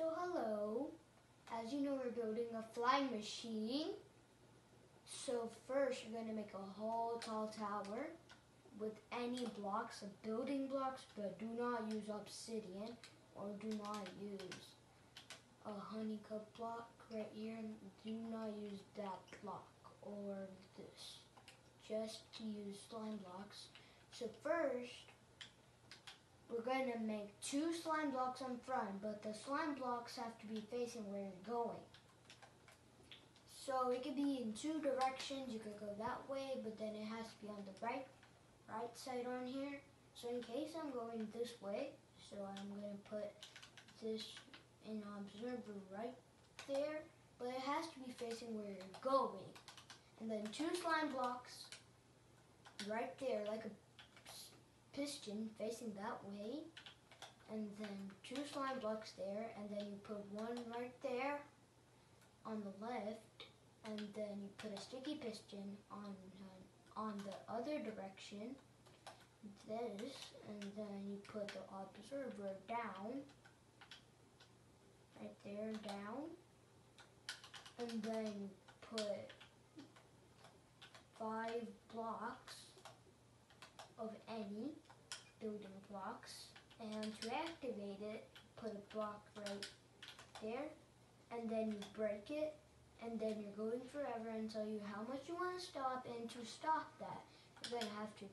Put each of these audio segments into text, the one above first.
So hello, as you know we're building a flying machine. So first you're going to make a whole tall tower with any blocks of building blocks, but do not use obsidian or do not use a honeycomb block right here. Do not use that block or this. Just use slime blocks. So first, we're going to make two slime blocks on front, but the slime blocks have to be facing where you're going. So it could be in two directions. You could go that way, but then it has to be on the right, right side on here. So in case I'm going this way, so I'm going to put this in observer right there, but it has to be facing where you're going. And then two slime blocks right there, like a piston facing that way and then two slime blocks there and then you put one right there on the left and then you put a sticky piston on uh, on the other direction this and then you put the observer down right there down and then put five blocks of any building blocks and to activate it put a block right there and then you break it and then you're going forever and tell you how much you want to stop and to stop that you're going to have to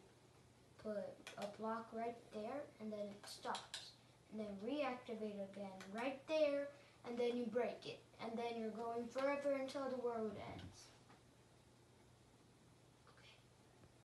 put a block right there and then it stops and then reactivate again right there and then you break it and then you're going forever until the world ends.